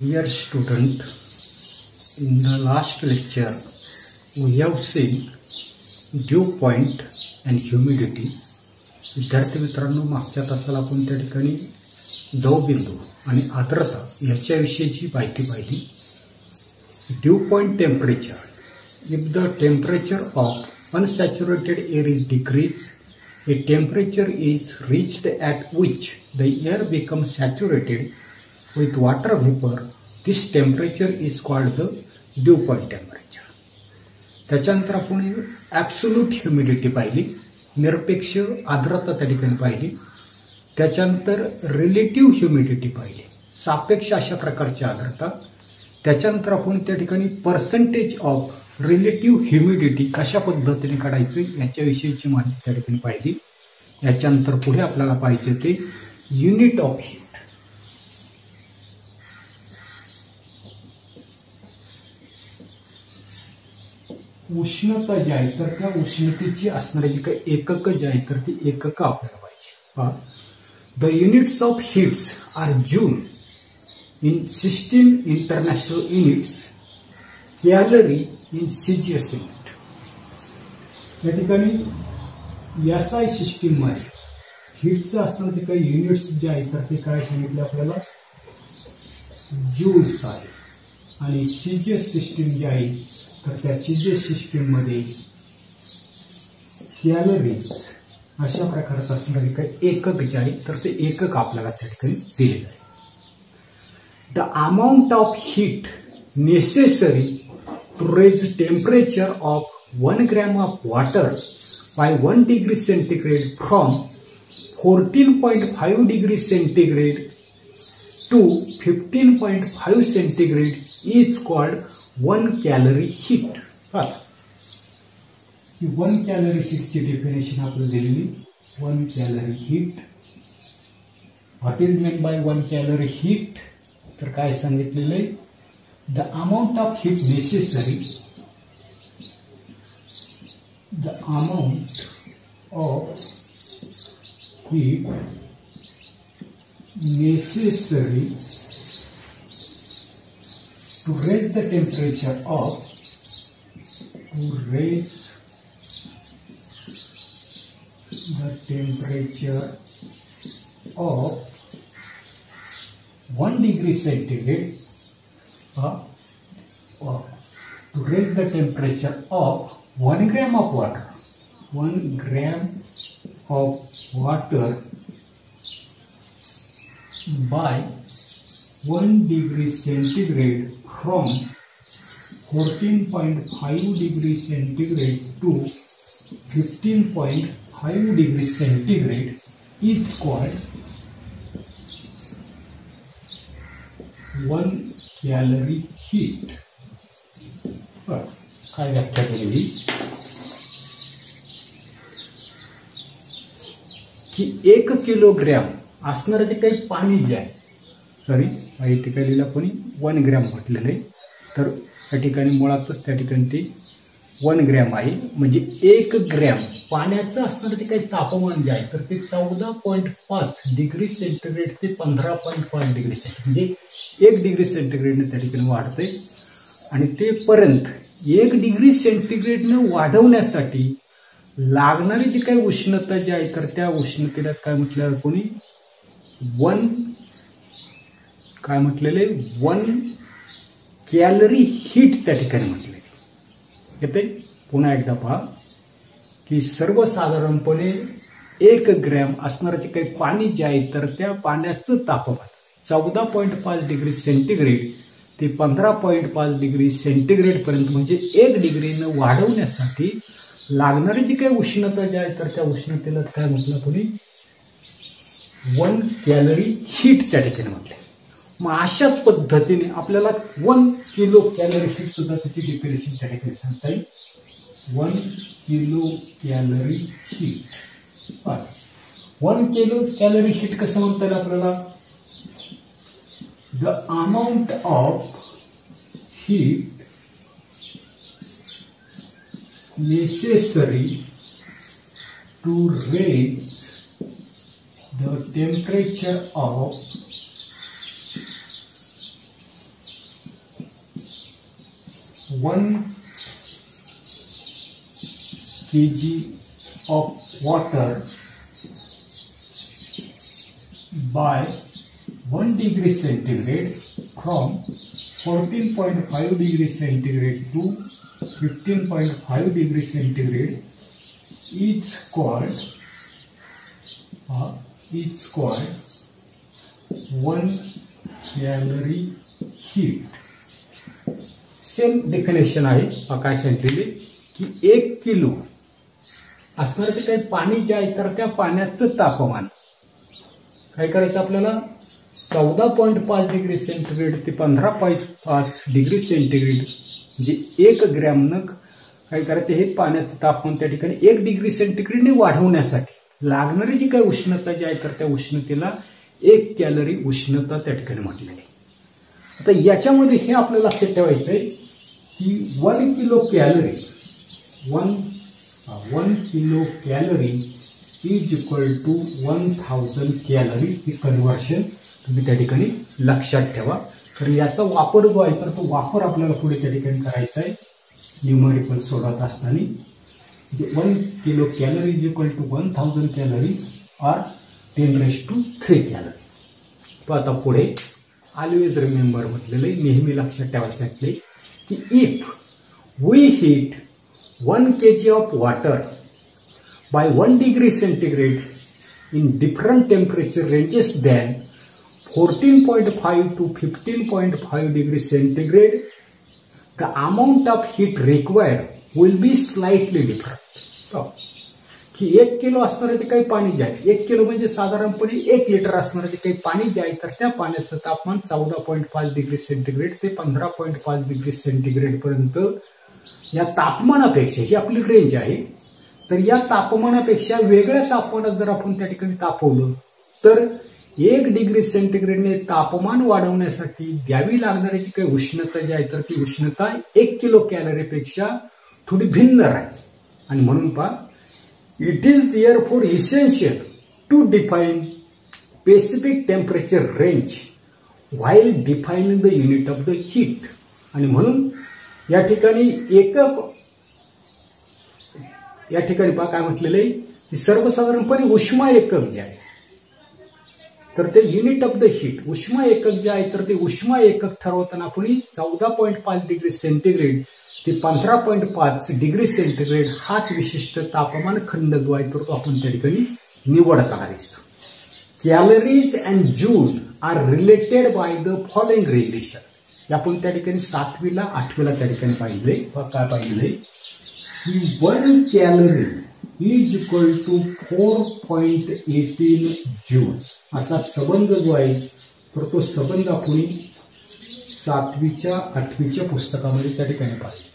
Dear student, in the last lecture we have seen dew point and humidity. विद्यार्थी मित्रांनो मागच्या तासाला आपण त्या ठिकाणी दवबिंदू आणि आर्द्रता याच्याविषयीची माहिती पाहिली dew point temperature if the temperature of unsaturated air is decrease a temperature is reached at which the air becomes saturated with water vapor. This temperature is called the dew point temperature. त्याच्यानंतर आपण absolute humidity पाहिली निरपेक्ष आर्द्रता त्या ठिकाणी पाहिली त्याच्यानंतर relative humidity पाहिली सापेक्ष अशा प्रकारची आर्द्रता त्याच्यानंतर आपण त्या ठिकाणी पर्सेंटेज ऑफ रिलेटिव्ह ह्युमिडिटी कशा पद्धतीने काढायची याच्याविषयीची माहिती त्या ठिकाणी पाहिली याच्यानंतर पुढे आपल्याला पाहिजे ते युनिट ऑफ उष्णता जी आहे तर त्या उष्णतेची असणारी जी काही एकक जी आहे तर ती एकक आपल्याला पाहिजे. The units of heats are joule in 16 international units, calorie in CGS unit या ठिकाणी एस आय सिस्टीममध्ये हिटचं असताना ते काही युनिट्स जे आहेत तर ते काय सांगितले आपल्याला? ज्यूल्स आहे आणि सीजीएस सिस्टीम जी आहे तर त्याची जे सिस्टीममध्ये कॅलरी अशा प्रकारचा असणार एकक जे आहे तर ते एकक आपल्याला त्या ठिकाणी दिलेलं जाईल the amount of heat necessary to raise temperature of one gram of water by one degree centigrade from fourteen point five degree centigrade to 15.5 centigrade is called 1 calorie heat. ही. वन कॅलरी हीटची definition आपण दिलेली. One calorie heat what is mean by one calorie heat तर काय सांगितलेलं आहे? The amount of heat necessary the amount of heat necessary to raise the temperature up to raise the temperature of 1 degree centigrade uh, uh, to raise the temperature of 1 gram of water. 1 gram of water by 1 degree centigrade from 14.5 degree centigrade to 15.5 degree centigrade is called one calorie heat काय व्याख्या केलेली की एक kilogram असणारं जे काही पाणी जे आहे. सॉरी या ठिकाणीला कोणी वन ग्रॅम म्हटलेलं आहे. तर त्या ठिकाणी मुळातच त्या ठिकाणी ते वन ग्रॅम आहे. म्हणजे एक ग्रॅम. पाण्याचं असणारं ते काही तापमान जे आहे तर ते चौदा पॉईंट पाच डिग्री सेंटीग्रेड ते पंधरा पॉईंट पाच डिग्री सेंटीग्रेड. म्हणजे एक डिग्री सेंटीग्रेडने त्या ठिकाणी वाढते आणि ते पर्यंत एक डिग्री सेंटीग्रेडनं वाढवण्यासाठी लागणारी जी काही उष्णता जी आहे तर त्या उष्णतेला काय म्हटलं कोणी वन काय म्हटलेले? वन कॅलरी हीट त्या ठिकाणी म्हटलेली येते पुन्हा एकदा पहा की सर्वसाधारणपणे एक ग्रॅम असणारं जे काही पाणी जे आहे तर त्या पाण्याचं तापमान चौदा पॉईंट पाच डिग्री सेंटीग्रेड ते पंधरा पॉईंट पाच डिग्री सेंटीग्रेड पर्यंत म्हणजे एक डिग्रीनं वाढवण्यासाठी लागणारी जी काही उष्णता जी आहे तर त्या उष्णतेला काय म्हटलं तुम्ही? वन कॅलरी हीट त्या ठिकाणी म्हटले. मग अशाच पद्धतीने आपल्याला वन किलो कॅलरी हीट सुद्धा त्याची डिफिनेशन त्या ठिकाणी सांगता येईल? One kilo calorie heat one kilo calorie heat कसं म्हणता येईल आपल्याला? The amount of heat necessary to raise the temperature of one kg of water by 1 degree centigrade from 14.5 degree centigrade to 15.5 degree centigrade is called a degree centigrade is called one calorie heat same definition आहे काय सांगितलेली की एक kilo असणार ते काही पाणी जे आहे तर त्या पाण्याचं तापमान. काय करायचं आपल्याला? चौदा पॉईंट पाच डिग्री सेंटीग्रेड ते पंधरा पॉईंट पाच डिग्री सेंटीग्रेड जे एक ग्रॅमनं काय करायचं हे पाण्याचं तापमान त्या ठिकाणी एक डिग्री सेंटीग्रेडने वाढवण्यासाठी. लागणारी जी काही उष्णता जी आहे तर त्या उष्णतेला एक कॅलरी उष्णता त्या ठिकाणी म्हटलेली आहे. आता याच्यामध्ये हे आपल्याला लक्षात ठेवायचं आहे की one kilo calorie one one kilo calorie is equal to one thousand calorie he conversion तुम्ही त्या ठिकाणी लक्षात ठेवा. तर याचा वापर जो आहे तर तो वापर आपल्याला पुढे त्या ठिकाणी करायचा आहे. न्यूमरिकल सोडत असताना one kilo calorie is equal to one thousand calorie or ten raise to three calorie तो आता पुढे ऑलवेज रिमेंबर म्हटलेले नेहमी लक्षात ठेवायला सांगितले की if we heat one K G of water by 1 degree centigrade in different temperature ranges than 14.5 to 15.5 degree centigrade, the amount of heat required will be slightly different. की एक किलो असणारे ते काही पाणी जे आहे एक किलो म्हणजे साधारणपणे एक लिटर असणारे ते काही पाणी जे आहे तर त्या पाण्याचं तापमान चौदा पॉईंट पाच डिग्री सेंटीग्रेड ते पंधरा पॉईंट पाच डिग्री सेंटीग्रेड पर्यंत या तापमानापेक्षा ही आपली रेंज आहे. तर या तापमानापेक्षा वेगळ्या तापमानात जर आपण त्या ठिकाणी तापवलं तर एक डिग्री सेंटीग्रेडने तापमान वाढवण्यासाठी द्यावी लागणारी जी काही उष्णता जी आहे तर ती उष्णता एक किलो कॅलरीपेक्षा थोडी भिन्न राहील. आणि म्हणून पहा it is therefore essential to define specific temperature range while defining the unit of the heat आणि म्हणून या ठिकाणी एकक या ठिकाणी पहा काय म्हटलेलं आहे की सर्वसाधारणपणे उष्मा एकक जे आहे तर ते युनिट ऑफ द हीट उष्मा एकक जे आहे तर ते उष्मा एकक ठरवताना आपण चौदा पॉईंट पाच डिग्री सेंटीग्रेड ते पंधरा पॉईंट पाच डिग्री सेंटीग्रेड हाच विशिष्ट तापमान खंड जो आहे तर तो आपण त्या ठिकाणी निवडताना दिसतो calories and joule are related by the following regulation आपण त्या ठिकाणी सातवीला आठवीला त्या ठिकाणी पाहिजे काय पाहिजे की one calorie is equal to four point eighteen joule असा संबंध जो आहे तर तो संबंध आपण सातवीच्या आठवीच्या पुस्तकामध्ये त्या ठिकाणी पाहिजे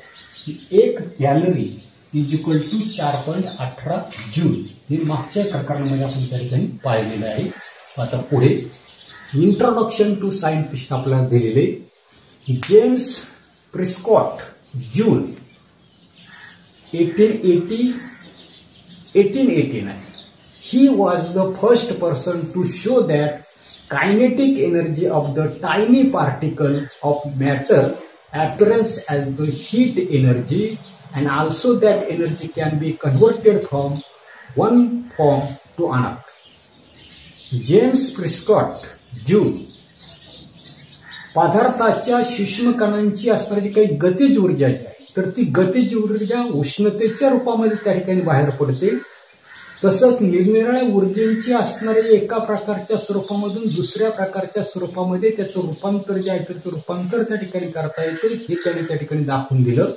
की एक कॅलरी इज इक्वल टू चार पॉईंट अठरा जून हे मागच्या प्रकरणामध्ये आपण त्या ठिकाणी पाहिलेलं आहे. आता पुढे इंट्रोडक्शन टू सायंटिस्ट आपल्याला दिलेले James Prescott Joule 1880 1889 he was the first person to show that kinetic energy of the tiny particle of matter appears as the heat energy and also that energy can be converted from one form to another. James Prescott Joule पदार्थाच्या सूक्ष्म कणांची असणारी काही गतिज ऊर्जा जी आहे तर ती गतिज ऊर्जा उष्णतेच्या रूपामध्ये त्या ठिकाणी बाहेर पडते तसंच निरनिराळ्या ऊर्जेची असणारी एका प्रकारच्या स्वरूपामधून दुसऱ्या प्रकारच्या स्वरूपामध्ये त्याचं रूपांतर जे आहे तर ते रूपांतर त्या ठिकाणी करता येतं हे त्याने त्या ठिकाणी दाखवून दिलं.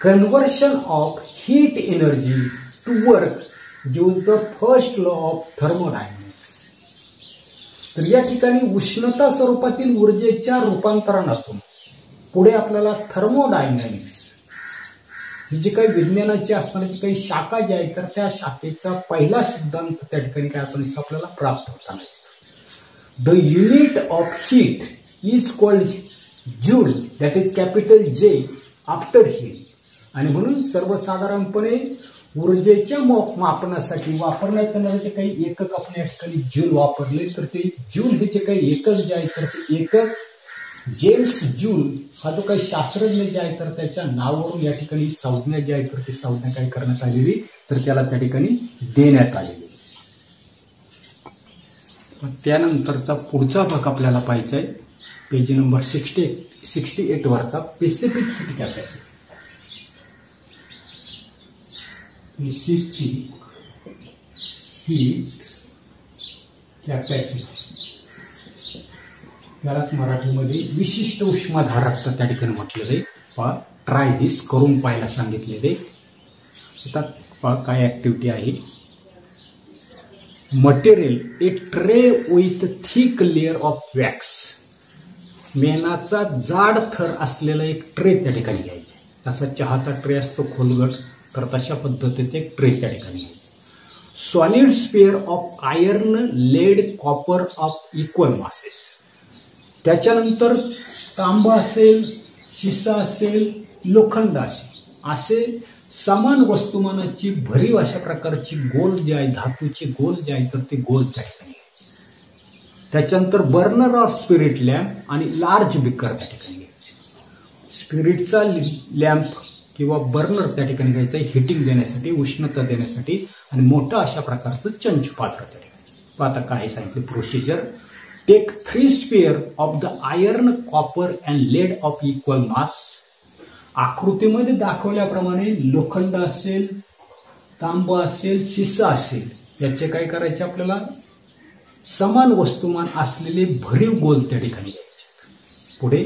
Conversion of heat energy to work use the first law of thermodynamics तर या ठिकाणी उष्णता स्वरूपातील ऊर्जेच्या रूपांतरणातून पुढे आपल्याला थर्मोडायनॅमिक्स ही जी काही विज्ञानाची असणारी काही शाखा जी आहे तर त्या शाखेचा पहिला सिद्धांत त्या ठिकाणी काय आपण आपल्याला प्राप्त होताना दिसतो. The unit of heat is called joule that is capital J after heat आणि म्हणून सर्वसाधारणपणे ऊर्जेच्या मापनासाठी वापरण्यात येणारे जे काही एकक आपण या ठिकाणी जूल वापरले तर ते जूल हे जे काही एकक जे आहे तर ते एकक जेम्स जूल हा जो काही शास्त्रज्ञ जे आहे तर त्याच्या नावावरून या ठिकाणी संज्ञा जी आहे तर ती संज्ञा काय करण्यात आलेली? तर त्याला त्या ठिकाणी देण्यात आलेली. त्यानंतरचा पुढचा भाग आपल्याला पाहिजे आहे. Page number sixty sixty eight वरचा specific heat capacity specific heat capacity यालाच मराठीमध्ये विशिष्ट उष्माधारकता त्या ठिकाणी म्हटलेलं आहे. पा ट्राय दिस करून पाहायला सांगितलेले आता पा काय ऍक्टिव्हिटी आहे? Material a tray with thick layer of wax मेणाचा जाड थर असलेला एक ट्रे त्या ठिकाणी घ्यायचा तसा चहाचा ट्रे असतो खोलगट तर तशा पद्धतीचा एक ट्रे त्या ठिकाणी घ्यायचा. Solid sphere of iron lead copper of equal masses त्याच्यानंतर तांबा असेल शिसा असेल लोखंड असेल असे समान वस्तुमानाची भरीव अशा प्रकारची गोल जी आहे धातूची गोल जी आहे तर ती गोल त्या ठिकाणी घ्यायची त्याच्यानंतर बर्नर ऑफ स्पिरिट लॅम्प आणि लार्ज बिकर त्या ठिकाणी घ्यायचे. स्पिरिटचा लॅम्प किंवा बर्नर त्या ठिकाणी घ्यायचा हिटिंग देण्यासाठी उष्णता देण्यासाठी आणि मोठं अशा प्रकारचं चंच पात्र त्या ठिकाणी. आता काय सांगितलं? Procedure take three sphere of the iron copper and lead of equal mass आकृतीमध्ये दाखवल्याप्रमाणे लोखंड असेल तांब असेल शिसा असेल याचे काय करायचे आपल्याला? समान वस्तुमान असलेले भरीव गोल त्या ठिकाणी पुढे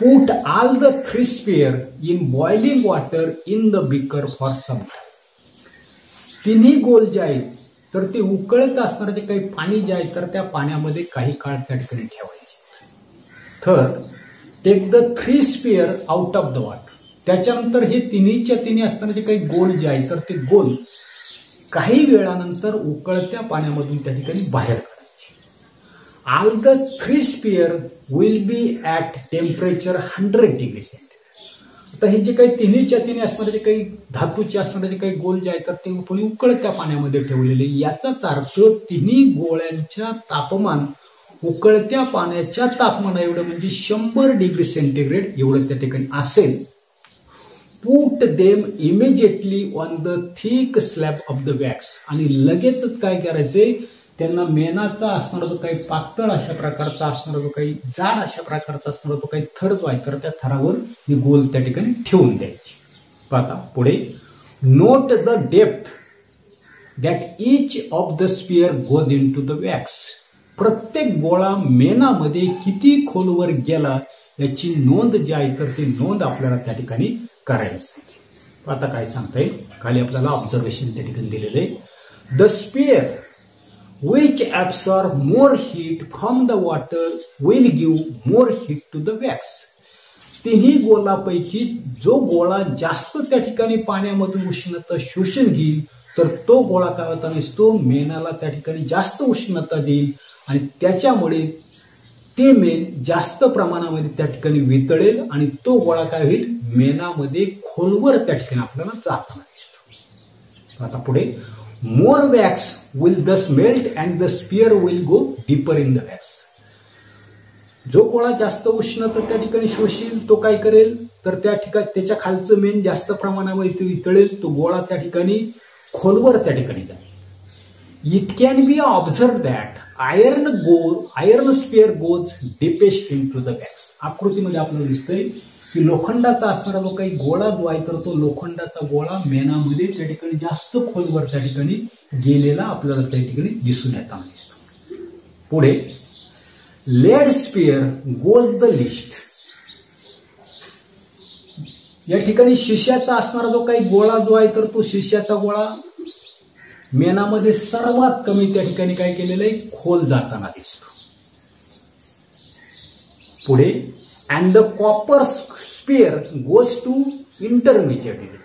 put all the three sphere in boiling water in the beaker for some तिन्ही गोल जे आहेत तर ते उकळत असणारं जे काही पाणी जे आहे तर त्या पाण्यामध्ये काही काळ त्या ठिकाणी ठेवायचे. Third take the three sphere out of the water त्याच्यानंतर हे तिन्हीच्या तिन्ही असताना जे काही गोल जे आहे तर ते गोल काही वेळानंतर उकळत्या पाण्यामधून त्या ठिकाणी बाहेर काढायचे. All the three sphere will be at temperature hundred degree centigrade तर हे जे काही तिन्हीच्या तिन्ही असणारे जे काही धातूचे असणारे जे काही गोल जे आहेत तर ते कोणी उकळत्या पाण्यामध्ये ठेवलेले. याचाच अर्थ तिन्ही गोळ्यांच्या तापमान उकळत्या पाण्याच्या तापमाना एवढं म्हणजे शंभर डिग्री सेंटीग्रेड एवढं त्या ठिकाणी असेल. Put them immediately on the thick slab of the wax आणि लगेचच काय करायचे त्यांना मेनाचा असणारा जो काही पातळ अशा प्रकारचा असणारा जो काही जाड अशा प्रकारचा असणारा जो काही थर जो आहे तर त्या थरावर ही गोल त्या ठिकाणी ठेवून द्यायची. पाहता पुढे note the depth that each of the sphere goes into the wax प्रत्येक गोळा मेनामध्ये किती खोलवर गेला याची नोंद जी आहे तर ती नोंद आपल्याला त्या ठिकाणी करायची. आता काय सांगता येईल खाली आपल्याला ऑब्झर्वेशन त्या ठिकाणी दिलेलं आहे. The sphere which absorb more heat from the water will give more heat to the wax. तिन्ही गोलापैकी जो गोळा जास्त त्या ठिकाणी पाण्यामधून उष्णता शोषण घेईल तर तो गोळा काय होता नसतो? मेनाला त्या ठिकाणी जास्त उष्णता देईल आणि त्याच्यामुळे ते मेन जास्त प्रमाणामध्ये त्या ठिकाणी वितळेल आणि तो गोळा काय होईल? मेनामध्ये खोलवर त्या ठिकाणी आपल्याला जाताना दिसतो. आता पुढे more wax will thus melt and the spear will go deeper in the wax. जो गोळा जास्त उष्णता त्या ठिकाणी शोषील तो काय करेल? तर त्या ठिकाणी त्याच्या खालचं मेन जास्त प्रमाणामध्ये वितळेल तो गोळा त्या ठिकाणी खोलवर त्या ठिकाणी जाईल. It can be observe that iron go iron sphere goes deepest into the wax आकृतीमध्ये आपल्याला दिसतंय की लोखंडाचा असणारा जो काही गोळा जो आहे तर तो लोखंडाचा गोळा मेनामध्ये त्या ठिकाणी जास्त खोलवर त्या ठिकाणी गेलेला आपल्याला त्या ठिकाणी दिसून येताना दिसतो पुढे lead sphere goes the least या ठिकाणी शिष्याचा असणारा जो काही गोळा जो आहे तर तो शिष्याचा गोळा मेनामध्ये सर्वात कमी त्या ठिकाणी काय केलेलं आहे? खोल जाताना दिसतो. पुढे and the copper sphere goes to intermediate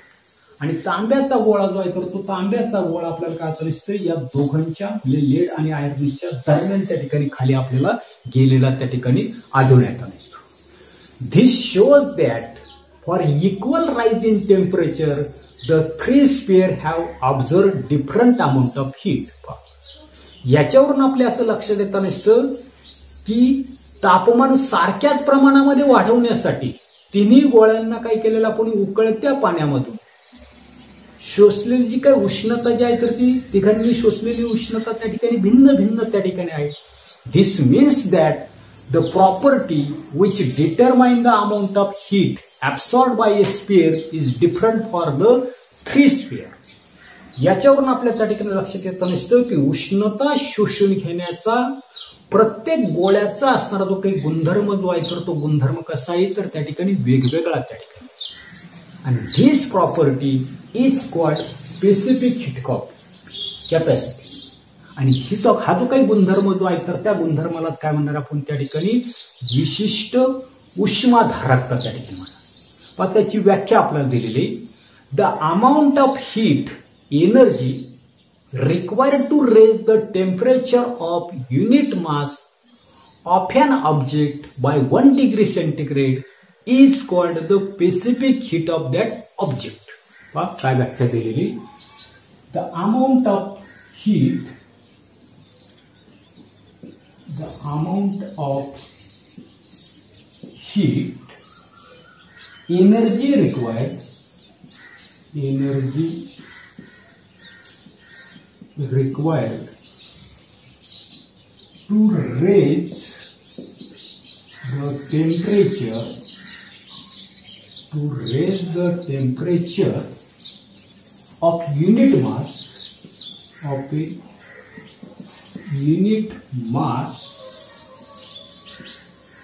आणि तांब्याचा गोळा जो आहे तर तो तांब्याचा गोळा आपल्याला काय दिसतोय? या दोघांच्या म्हणजे लेड आणि आयर्नच्या दरम्यान त्या ठिकाणी खाली आपल्याला गेलेला त्या ठिकाणी आढळून येता दिसतो. This shows that for equal rise in temperature the three sphere have observe different amount of heat याच्यावरून आपल्या असं लक्षात येता नसतं की तापमान सारख्याच प्रमाणामध्ये वाढवण्यासाठी तिन्ही गोळ्यांना काय केलेलं आपण उकळत्या पाण्यामधून. शोषलेली जी काही उष्णता जी आहे तर ती तिघांनी शोषलेली उष्णता त्या ठिकाणी भिन्न भिन्न त्या ठिकाणी आहे. This means that the property which determine the amount of heat absorbed by a sphere is different for the three sphere याच्यावरून आपल्या त्या ठिकाणी लक्षात येतं नसतं की उष्णता शोषून घेण्याचा प्रत्येक गोळ्याचा असणारा जो काही गुणधर्म जो आहे तर तो गुणधर्म कसा आहे तर त्या ठिकाणी वेगवेगळा त्या ठिकाणी. आणि this property is called specific heat cap capacity आणि ही जो हा जो काही गुणधर्म जो आहे तर त्या गुणधर्माला काय म्हणणार आपण? त्या ठिकाणी विशिष्ट उष्माधारकता त्या ठिकाणी म्हणा. पण त्याची व्याख्या आपल्याला दिलेली the amount of heat Energy required to raise the temperature of unit mass of an object by 1 degree centigrade is called the specific heat of that object. पहा काय व्याख्या दिलेली the amount of heat the amount of heat energy required energy required to raise the temperature to raise the temperature of unit mass of a unit mass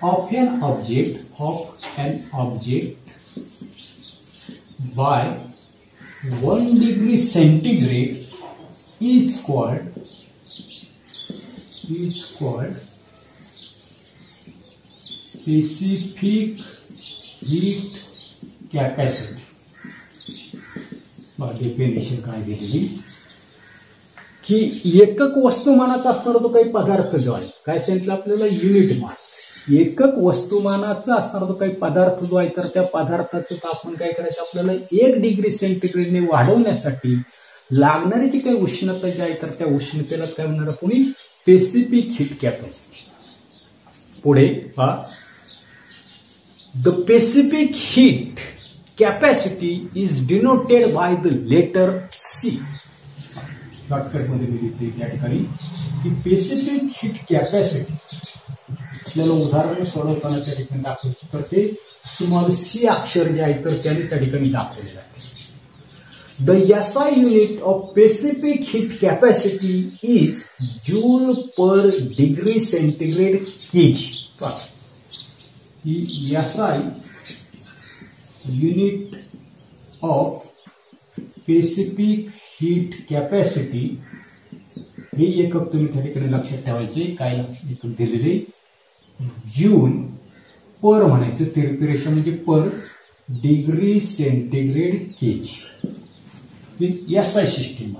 of an object of an object by 1 degree centigrade is called is called specific heat capacity. Definition काय दिलेली? की एकक वस्तुमानाचा असणारा तो काही पदार्थ जो आहे काय सांगितलं आपल्याला? युनिट मास एकक वस्तुमानाचा असणारा तो काही पदार्थ जो आहे तर त्या पदार्थाचं तापमान काय करायचं आपल्याला? एक डिग्री सेंटीग्रेडने वाढवण्यासाठी लागणारी जी काही उष्णता जी आहे तर त्या उष्णतेला काय म्हणणार कोणी? स्पेसिफिक हिट कॅपॅसिटी पुढे हा the specific heat capacity is denoted by the letter C शॉर्टकटमध्ये दिली त्या ठिकाणी की पेसिफिक हिट कॅपॅसिटी आपल्याला उदाहरण सोडवताना त्या ठिकाणी दाखवायची तर ते सुमार सी अक्षर जे आहे तर त्याने त्या ठिकाणी दाखवलेलं आहे. The SI unit of specific heat capacity is joule per degree centigrade kg. The SI unit of specific heat capacity हे एकक तुम्ही त्या लक्षात ठेवायचे काय दिलेले जून पर म्हणायचं तिरपी म्हणजे per degree centigrade kg S I system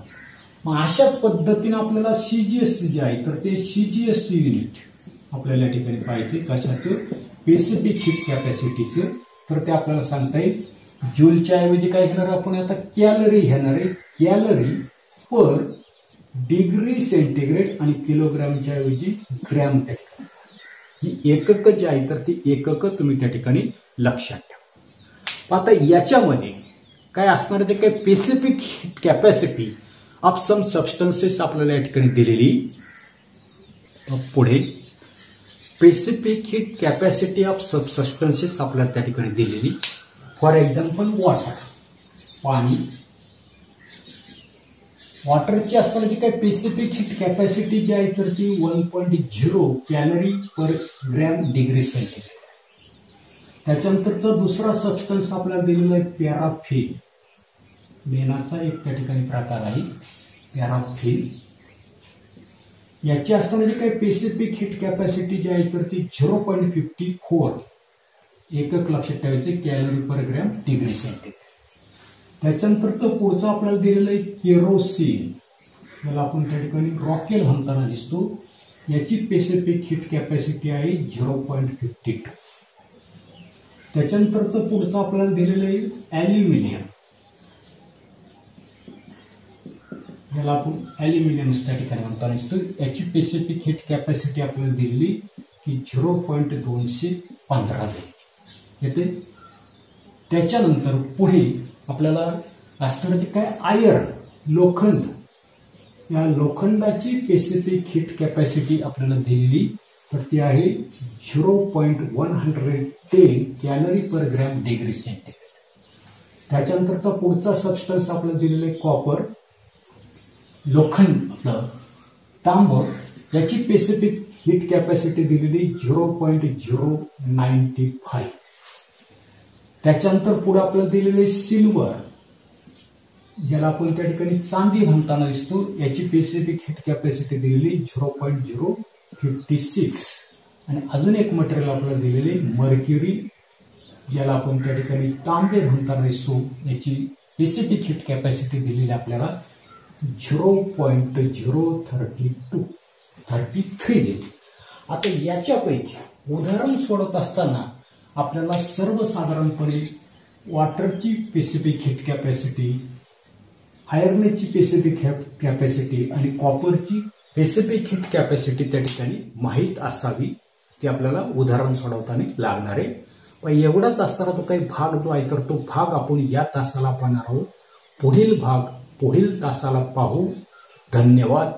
मग अशाच पद्धतीने आपल्याला सीजीएससी जे आहे तर ते सीजीएससी युनिट आपल्याला या ठिकाणी पाहिजे कशाचं? स्पेसिफिक हिट कॅपॅसिटीचं तर ते आपल्याला सांगता येईल. जूलच्या ऐवजी काय घेणार आपण आता? कॅलरी घेणार आहे. कॅलरी पर डिग्री सेंटीग्रेड आणि किलोग्रामच्या ऐवजी ग्रॅम त्या ठिकाणी ही एकक जी आहे तर ती एकक तुम्ही त्या ठिकाणी लक्षात ठेवा. आता याच्यामध्ये काय असणार ते काय specific capacity of some substances आपल्याला या ठिकाणी दिलेली. पुढे. Specific heat capacity of sub substances आपल्याला त्या ठिकाणी दिलेली. फॉर एक्झाम्पल वॉटर पाणी. वॉटरची असताना जी काही स्पेसिफिक हिट कॅपॅसिटी जी आहे तर ती one point zero calorie per gram degree centigrade त्याच्यानंतरचा दुसरा सबस्टन्स आपल्याला दिलेला आहे पॅराफिन मेनाचा एक त्या ठिकाणी प्रकार आहे. पॅराफिन याची असताना जी काही स्पेसिफिक हिट कॅपॅसिटी जी आहे तर ती झिरो पॉईंट फिफ्टी फोर एकक लक्षात ठेवायचे calorie per gram degree centigrade त्याच्यानंतरचं पुढचं आपल्याला दिलेलं आहे केरोसिन याला आपण त्या ठिकाणी रॉकेल म्हणताना दिसतो. याची स्पेसिफिक हिट कॅपॅसिटी आहे झिरो पॉईंट फिफ्टी टू त्याच्यानंतरचं पुढचं आपल्याला दिलेलं आहे ॲल्युमिनियम. याला आपण ॲल्युमिनियम त्या ठिकाणी म्हणता नसतो याची स्पेसिफिक हिट कॅपॅसिटी आपल्याला दिलेली की झिरो पॉईंट दोनशे पंधरा जाईल येते त्याच्यानंतर पुढे आपल्याला असणार ते काय? आयर लोखंड. या लोखंडाची स्पेसिफिक हिट कॅपॅसिटी आपल्याला दिलेली तर ती आहे zero point one hundred ten calorie per gram degree centigrade त्याच्यानंतरचा पुढचा सबस्टन्स आपल्याला दिलेलं आहे कॉपर लोखंड आपलं तांब याची स्पेसिफिक हिट कॅपॅसिटी दिलेली zero point zero ninety five त्याच्यानंतर पुढे आपल्याला दिलेले सिल्वर ज्याला आपण त्या ठिकाणी चांदी म्हणताना दिसतो याची स्पेसिफिक हिट कॅपॅसिटी दिलेली zero point zero fifty six आणि अजून एक मटेरियल आपल्याला दिलेले मर्क्युरी ज्याला आपण त्या ठिकाणी तांबे म्हणताना दिसतो याची स्पेसिफिक हिट कॅपॅसिटी दिलेली आपल्याला zero point zero thirty two thirty three दिली आता याच्यापैकी उदाहरण सोडत असताना आपल्याला सर्वसाधारणपणे वॉटरची स्पेसिफिक हिट कॅपॅसिटी आयर्नची स्पेसिफिक कॅपॅसिटी आणि कॉपरची स्पेसिफिक हिट कॅपॅसिटी त्या ठिकाणी माहीत असावी ती आपल्याला उदाहरण सोडवताना लागणार आहे. पण एवढाच असताना तो काही भाग जो आहे तर तो भाग आपण या तासाला पाहणार आहोत. पुढील भाग पुढील तासाला पाहू. धन्यवाद.